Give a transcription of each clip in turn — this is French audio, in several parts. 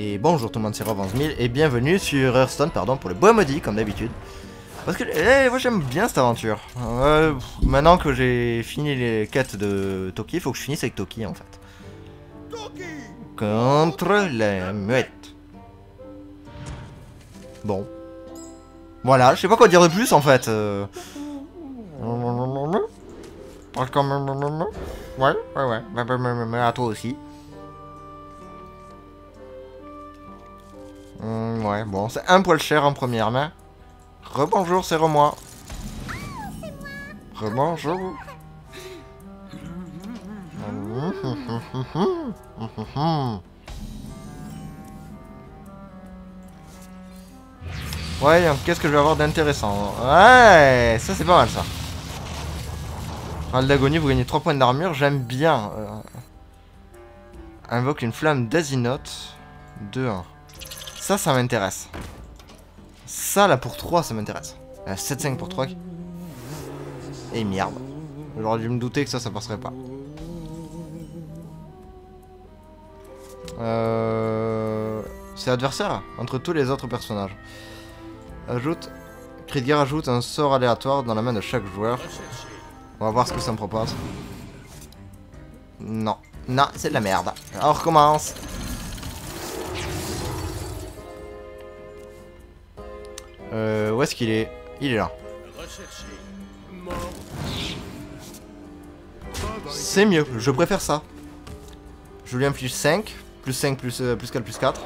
Et bonjour tout le monde, c'est Rob 11000 et bienvenue sur Hearthstone, pardon, pour le bois maudit, comme d'habitude. Parce que, eh, moi j'aime bien cette aventure. Euh, maintenant que j'ai fini les quêtes de Toki, il faut que je finisse avec Toki en fait. Contre la muette. Bon. Voilà, je sais pas quoi dire de plus en fait. Euh... Ouais, ouais, ouais. À toi aussi. Hum, ouais, bon, c'est un poil cher en première main. Rebonjour, c'est moi. Rebonjour. Ouais, qu'est-ce que je vais avoir d'intéressant? Ouais, ça c'est pas mal ça. Râle d'agonie, vous gagnez 3 points d'armure, j'aime bien. Euh, invoque une flamme d'Azinote. 2-1. Ça, ça m'intéresse. Ça, là, pour 3, ça m'intéresse. 7-5 pour 3. Et merde. J'aurais dû me douter que ça, ça passerait pas. Euh... C'est adversaire entre tous les autres personnages. Ajoute... Crit ajoute un sort aléatoire dans la main de chaque joueur. On va voir ce que ça me propose. Non. Non, c'est de la merde. On recommence. Euh, où est-ce qu'il est, Il est là. C'est mieux, je préfère ça. Je lui inflige 5, plus 5, plus, euh, plus 4, plus 4.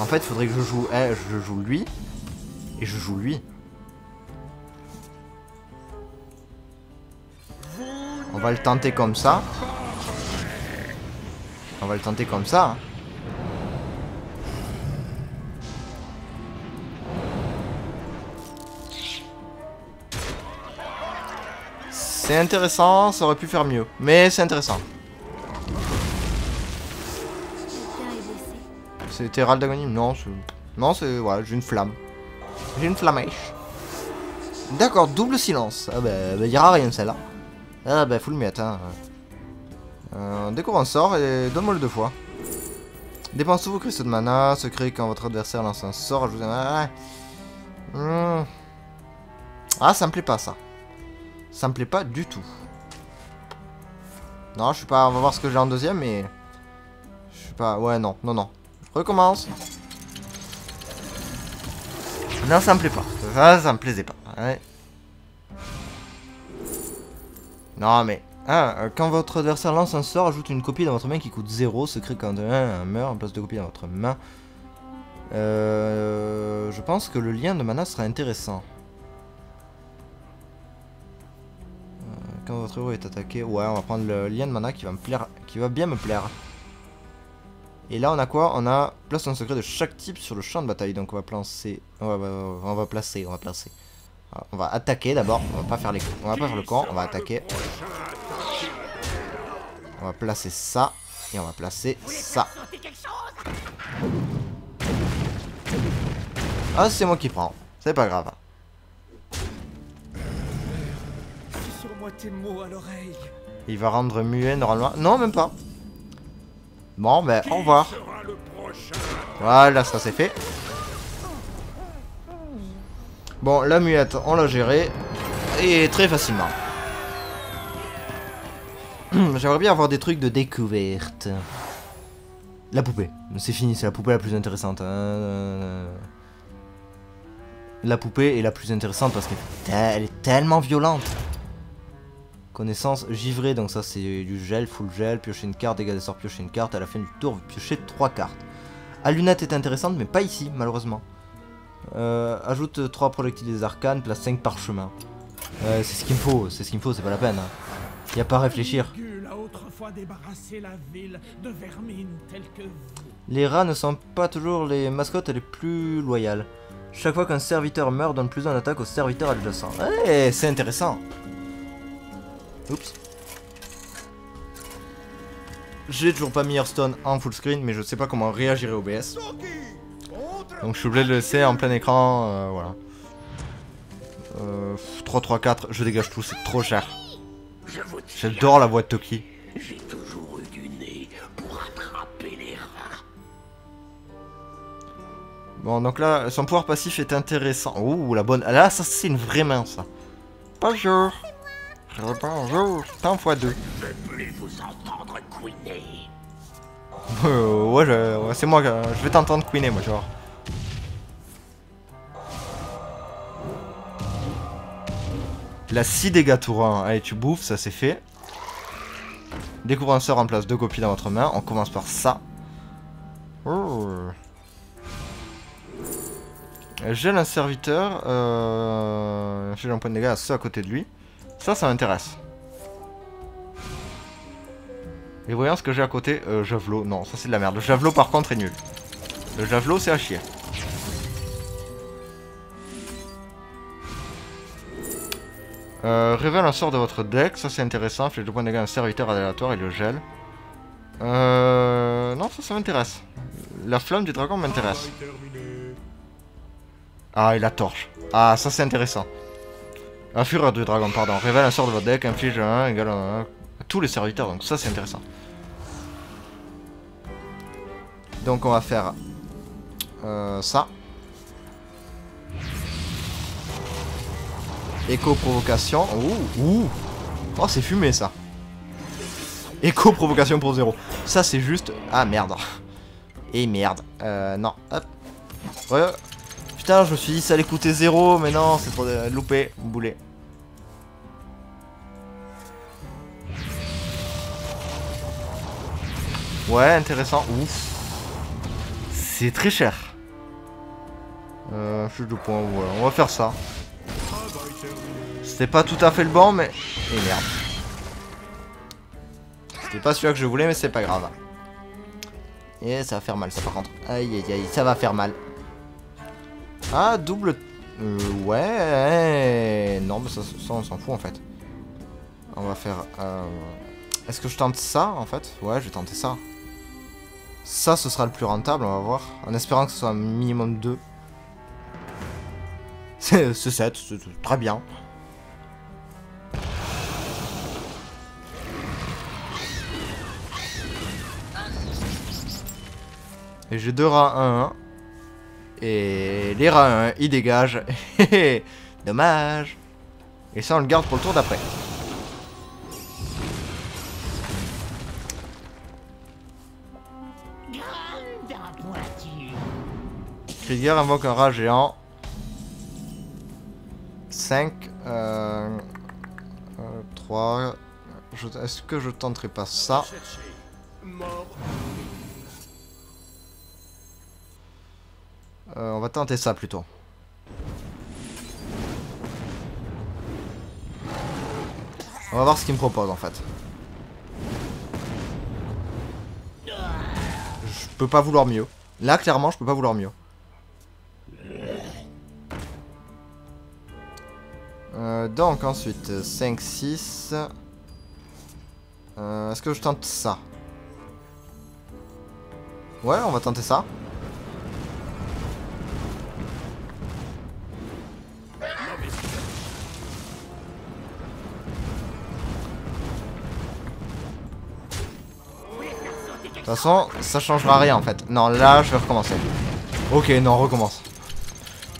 En fait, faudrait que je joue, eh, je joue lui, et je joue lui. Va le tenter comme ça. On va le tenter comme ça. Hein. C'est intéressant, ça aurait pu faire mieux. Mais c'est intéressant. C'était Raldagonim Non, non c'est... Voilà, j'ai une flamme. J'ai une flamèche. D'accord, double silence. Ah bah, bah rien celle-là. Ah bah faut le mettre hein. Euh, découvre un sort et donne-moi le deux fois. Dépense tous vos cristaux de mana, secret quand votre adversaire lance un sort. Hmm. Ah ça me plaît pas ça. Ça me plaît pas du tout. Non je suis pas... On va voir ce que j'ai en deuxième mais... Je suis pas... Ouais non, non, non. Recommence. Non ça me plaît pas. Ça, ça me plaisait pas. Non, mais... Ah, quand votre adversaire lance un sort, ajoute une copie dans votre main qui coûte 0. Secret quand un meurt en place de copie dans votre main. Euh, je pense que le lien de mana sera intéressant. Euh, quand votre héros est attaqué, ouais, on va prendre le lien de mana qui va me plaire, qui va bien me plaire. Et là, on a quoi? On a place un secret de chaque type sur le champ de bataille. Donc on va placer, on va placer, on va placer. On va attaquer d'abord, on va pas faire va pas faire le camp, on va attaquer. On va placer ça et on va placer ça. Ah, c'est moi qui prends. C'est pas grave. Il va rendre muet normalement. Non, même pas. Bon, ben, au revoir. Voilà, ça c'est fait. Bon, la muette, on l'a gérée. Et très facilement. J'aimerais bien avoir des trucs de découverte. La poupée. C'est fini, c'est la poupée la plus intéressante. Hein. La poupée est la plus intéressante parce qu'elle est tellement violente. Connaissance givrée, donc ça c'est du gel, full gel, piocher une carte, dégâts des sorts, piocher une carte, à la fin du tour, piocher trois cartes. La lunette est intéressante, mais pas ici, malheureusement. Euh, ajoute 3 projectiles des arcanes, place 5 parchemins. Euh, c'est ce qu'il me faut, c'est ce qu'il me faut, c'est pas la peine. Hein. Y a pas à réfléchir. Les rats ne sont pas toujours les mascottes les plus loyales. Chaque fois qu'un serviteur meurt, donne plus en attaque au serviteur adjacent. Eh, c'est intéressant. Oups. J'ai toujours pas mis Hearthstone en full screen, mais je sais pas comment réagirait OBS. Donc je suis obligé de le laisser en plein écran, euh, voilà. Euh, 3, 3, 4, je dégage tout, c'est trop cher. J'adore la voix de Toki. j'ai toujours eu du nez pour attraper les rats. Bon, donc là, son pouvoir passif est intéressant. Ouh, la bonne... Là, ça, c'est une vraie main, ça. Bonjour. Bonjour. Tant fois deux. Je veux plus vous entendre. Euh, ouais, ouais, c'est moi, que- je vais t'entendre queener, moi, tu La 6 dégâts tour 1. Allez, tu bouffes, ça c'est fait. Découvre un sort en place deux copies dans votre main. On commence par ça. Gèle un serviteur. Euh... Gèle un point de dégâts à ceux à côté de lui. Ça, ça m'intéresse. Et voyons ce que j'ai à côté. Euh, javelot. Non, ça c'est de la merde. Le javelot par contre est nul. Le javelot c'est à chier. Euh, révèle un sort de votre deck, ça c'est intéressant. Fait le point de dégâts un serviteur aléatoire et le gel. Euh... Non, ça ça m'intéresse. La flamme du dragon m'intéresse. Ah, et la torche. Ah, ça c'est intéressant. La fureur du dragon, pardon. Révèle un sort de votre deck, inflige 1 égal à 1 à tous les serviteurs, donc ça c'est intéressant. Donc on va faire euh, ça. Éco-provocation. Ouh, ouh. Oh, c'est fumé ça. Éco-provocation pour 0. Ça c'est juste... Ah merde. Et merde. Euh, non. Hop. Ouais. Putain, je me suis dit ça allait coûter 0, mais non, c'est trop euh, loupé. Boulet. Ouais, intéressant. Ouf. C'est très cher. Euh, fiche de points, voilà. On va faire ça. C'était pas tout à fait le bon, mais... Et merde. C'était pas celui-là que je voulais, mais c'est pas grave. Et ça va faire mal, ça, par contre. Aïe, aïe, aïe, ça va faire mal. Ah, double... Euh, ouais... Non, mais ça, ça on s'en fout, en fait. On va faire... Euh... Est-ce que je tente ça, en fait? Ouais, je vais tenter ça. Ça, ce sera le plus rentable, on va voir. En espérant que ce soit un minimum 2. C'est 7, c'est très bien. Et j'ai deux rats 1-1. Et les rats 1, ils dégagent. Dommage. Et ça, on le garde pour le tour d'après. Krieger invoque un rat géant. 5. Euh, 3. Est-ce que je tenterai pas ça? Euh, On va tenter ça plutôt. On va voir ce qu'il me propose en fait. Je peux pas vouloir mieux. Là, clairement, je peux pas vouloir mieux. Euh, donc ensuite, 5, 6. Euh, Est-ce que je tente ça? Ouais, on va tenter ça. De toute façon, ça changera rien en fait. Non, là, je vais recommencer. Ok, non, on recommence.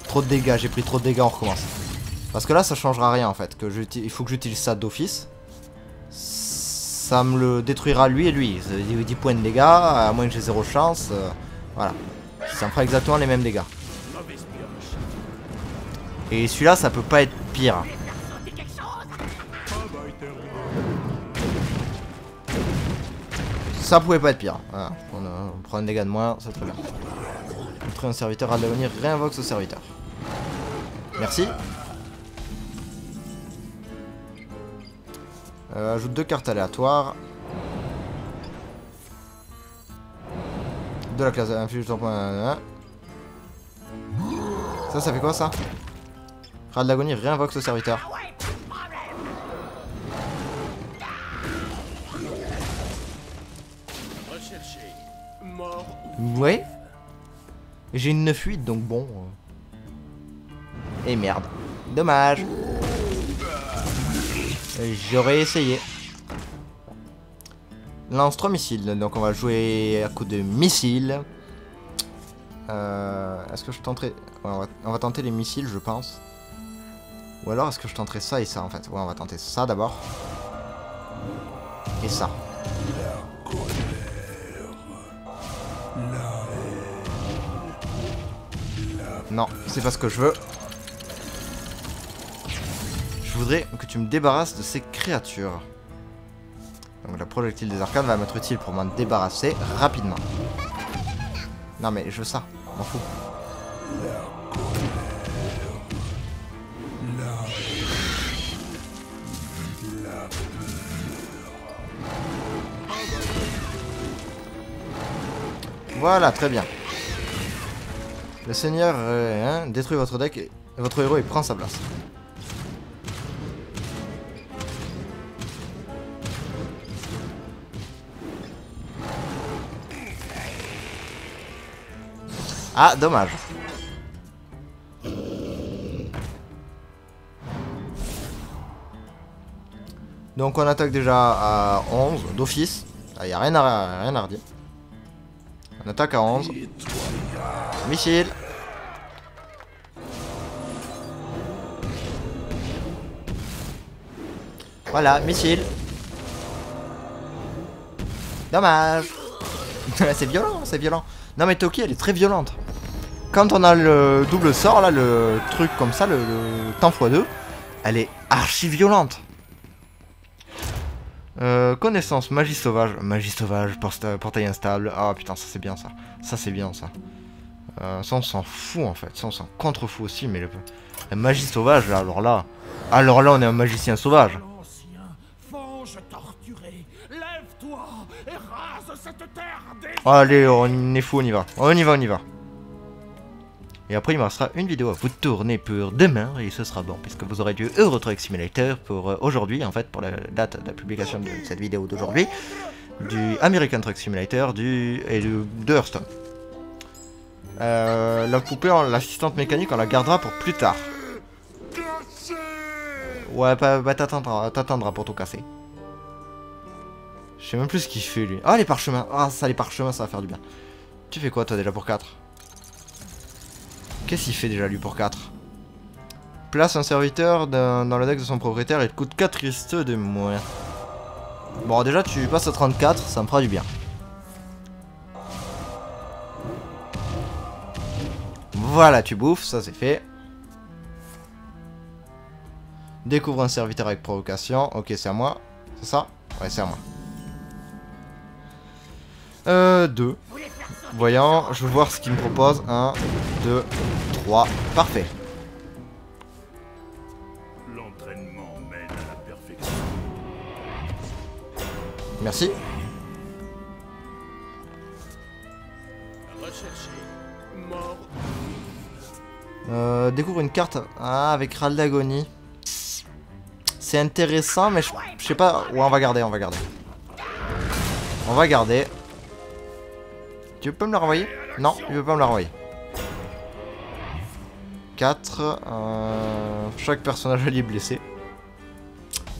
Trop de dégâts, j'ai pris trop de dégâts, on recommence. Parce que là, ça changera rien en fait. Que il faut que j'utilise ça d'office. Ça me le détruira lui et lui. Ça veut dire 10 points de dégâts, à moins que j'ai zéro chance. euh, voilà. Ça me fera exactement les mêmes dégâts. Et celui-là, ça peut pas être pire. Ça pouvait pas être pire. Voilà. On, on prend un dégât de moins, c'est très bien. Entrer un serviteur à l'avenir, réinvoque ce serviteur. Merci. Euh, ajoute deux cartes aléatoires. De la classe inflige ton point. Ça, ça fait quoi ça? Rat de l'agonie réinvoque ce serviteur. Ouais. J'ai une 9-8 donc bon. euh. Et merde. Dommage. J'aurais essayé. Lance 3 missiles, donc on va jouer à coup de missiles. Euh, est-ce que je tenterai... On, va... on va tenter les missiles, je pense. Ou alors est-ce que je tenterai ça et ça en fait? Ouais, on va tenter ça d'abord. Et ça. Non, c'est pas ce que je veux. Je voudrais que tu me débarrasses de ces créatures. Donc la projectile des arcanes va m'être utile pour m'en débarrasser rapidement. Non mais je veux ça, m'en fous. Voilà, très bien. Le seigneur euh, hein, détruit votre deck et votre héros il prend sa place. Ah, dommage. Donc on attaque déjà à 11 d'office. Il n'y a rien à, rien à redire. On attaque à 11. Missile. Voilà, missile. Dommage. c'est violent, c'est violent. Non mais Toki, elle est très violente. Quand on a le double sort, là, le truc comme ça, le, temps x2, elle est archi violente. Euh, connaissance, magie sauvage. Magie sauvage, portail instable. Ah putain, ça c'est bien ça. Ça c'est bien ça. Euh, ça on s'en fout en fait. Ça on s'en contre-fout aussi, mais la magie sauvage, là, alors là. Alors là, on est un magicien sauvage. Allez, on est fou, on y va. On y va, on y va. Et après, il me restera une vidéo à vous tourner pour demain, et ce sera bon, puisque vous aurez du Euro Truck Simulator pour euh, aujourd'hui, en fait, pour la date de la publication de cette vidéo d'aujourd'hui, du American Truck Simulator et du, de Hearthstone. Euh, la poupée, l'assistante mécanique, on la gardera pour plus tard. Ouais, bah, bah t'attendras pour tout casser. Je sais même plus ce qu'il fait lui. Ah les parchemins. Ah ça les parchemins ça va faire du bien. Tu fais quoi toi déjà pour 4 Qu'est-ce qu'il fait déjà lui pour 4 Place un serviteur dans, le deck de son propriétaire et te coûte 4 cristaux de moins. Bon déjà tu passes à 34, ça me fera du bien. Voilà, tu bouffes, ça c'est fait. Découvre un serviteur avec provocation. Ok, c'est à moi. C'est ça? Ouais, c'est à moi. Euh, 2. Voyons, je veux voir ce qu'il me propose. 1, 2, 3. Parfait. L'entraînement mène à la perfection. Merci. Euh, découvre une carte ah, avec Ral d'Agonie. C'est intéressant, mais je, je sais pas. Ouais, on va garder, on va garder. On va garder. Tu peux me la renvoyer? Non, il veut pas me la renvoyer. 4. Euh, chaque personnage allié blessé.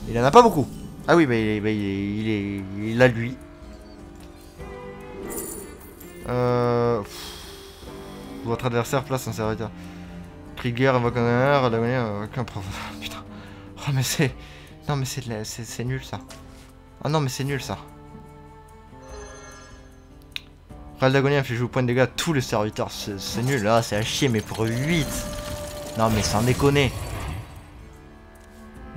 Il en a pas beaucoup. Ah oui, bah, il, est, il, a lui. Euh, votre adversaire place un serviteur. Trigger invoque un air, aucun Putain. Oh mais c'est... Non mais c'est nul ça. Ah non mais c'est nul ça. Raldagonia a fait jouer au point de dégâts tous les serviteurs. C'est nul, là, c'est à chier, mais pour 8. Non, mais sans déconner.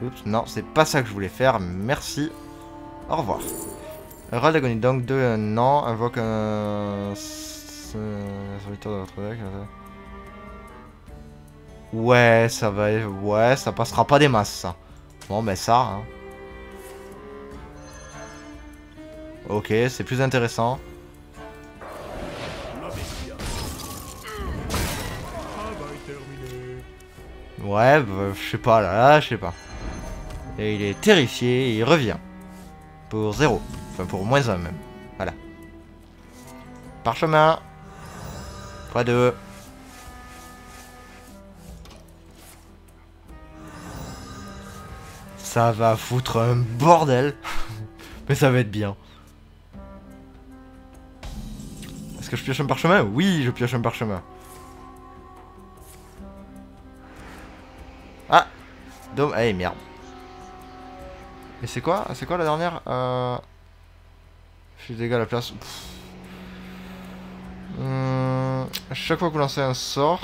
Oups, non, c'est pas ça que je voulais faire. Merci. Au revoir. Raldagonie, donc 2, non. Invoque un... serviteur de votre deck. Ouais, ça va... Ouais, ça passera pas des masses, ça. Bon, ben ça, hein. Ok, c'est plus intéressant. Ouais, bah, je sais pas, là, là je sais pas. Et il est terrifié, il revient. Pour 0. Enfin, pour moins 1 même. Voilà. Parchemin. Fois 2. Ça va foutre un bordel. Mais ça va être bien. Est-ce que je pioche un parchemin? Oui, je pioche un parchemin. Ah Dom... Eh merde. Et c'est quoi C'est quoi la dernière euh... Je dégâts à la place? Hum, chaque fois que vous lancez un sort...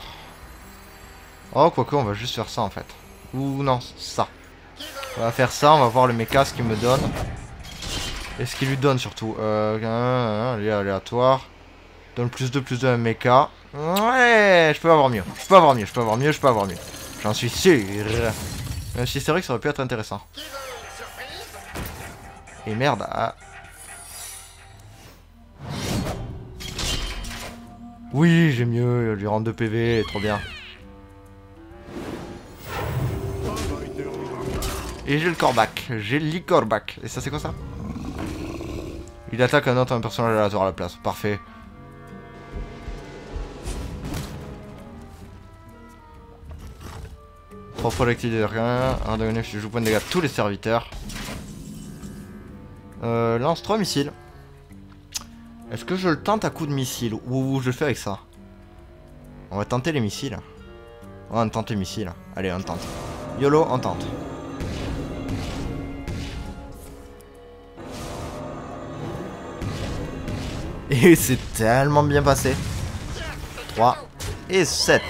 Oh, quoique, on va juste faire ça en fait. Ou non, ça. On va faire ça, on va voir le méca ce qu'il me donne. Et ce qu'il lui donne surtout. Euh, aléatoire. Donne plus de plus de un mecha. Ouais, je peux avoir mieux. Je peux avoir mieux, je peux avoir mieux, je peux avoir mieux. J'en suis sûr. Même si c'est vrai que ça aurait pu être intéressant. Et merde. Ah. Oui, j'ai mieux. Lui rendre 2 PV, trop bien. Et j'ai le corbac. J'ai l'icorbac. Et ça, c'est quoi ça? Il attaque un autre un personnage aléatoire à la place. Parfait. Trois fois l'activité de rien. Un je joue point de dégâts à tous les serviteurs. Euh, lance 3 missiles. Est-ce que je le tente à coup de missile ou je le fais avec ça? On va tenter les missiles. on tente les missiles. Allez, on tente. YOLO, on tente. Et c'est tellement bien passé. 3 et 7.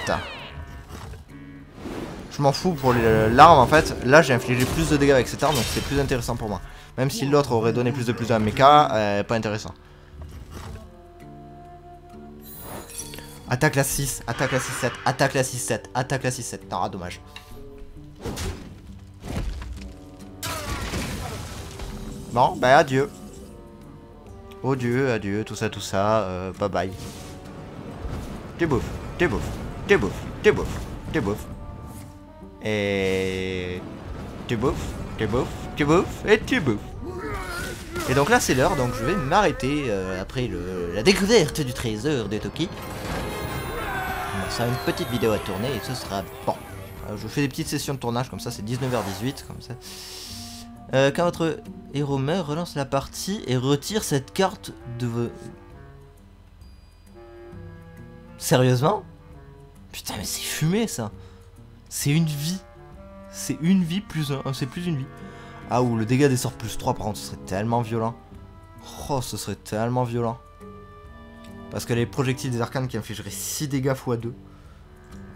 Je m'en fous pour l'arme en fait. Là j'ai infligé plus de dégâts avec cette arme donc c'est plus intéressant pour moi. Même si l'autre aurait donné plus de plus à mecha, euh, pas intéressant. Attaque la 6, attaque la 6-7, attaque la 6-7, attaque la 6-7. Non, dommage. Bon, bah adieu. Oh Dieu, adieu, tout ça, tout ça, euh, bye bye. Tu bouffes, tu bouffes, tu bouffes, tu bouffes, tu bouffes. Et... Tu bouffes, tu bouffes, tu bouffes, et tu bouffes. Et donc là c'est l'heure, donc je vais m'arrêter euh, après la découverte du trésor de Toki. Ça a une petite vidéo à tourner et ce sera bon. Euh, je fais des petites sessions de tournage comme ça, c'est 19h18 comme ça. Euh, quand votre héros meurt, relance la partie et retire cette carte de vos... Sérieusement? Putain mais c'est fumé ça C'est une vie C'est une vie plus un, c'est plus une vie. Ah ou le dégât des sorts plus 3 par contre ce serait tellement violent. Oh ce serait tellement violent. Parce que les projectiles des arcanes qui infligeraient 6 dégâts x 2.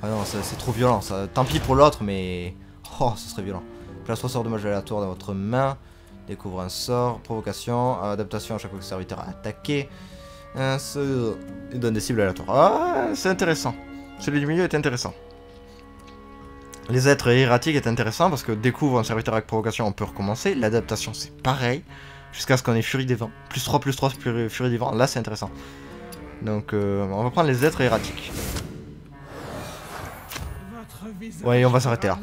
Ah non c'est trop violent. Tant pis pour l'autre mais... Oh ce serait violent. Place 3 sorts de magie aléatoire dans votre main. Découvre un sort, provocation, adaptation à chaque fois que le serviteur a attaqué. Un il donne des cibles aléatoires. Ah, c'est intéressant. Celui du milieu est intéressant. Les êtres erratiques est intéressant parce que découvre un serviteur avec provocation, on peut recommencer. L'adaptation, c'est pareil. Jusqu'à ce qu'on ait Furie des Vents. Plus 3, plus 3, Furie des Vents. Là, c'est intéressant. Donc, euh, on va prendre les êtres erratiques. Ouais, on va s'arrêter là.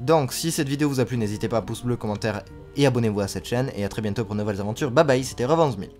Donc, si cette vidéo vous a plu, n'hésitez pas à pouce bleu, commentaire et abonnez-vous à cette chaîne. Et à très bientôt pour de nouvelles aventures. Bye bye, c'était Revance 1000.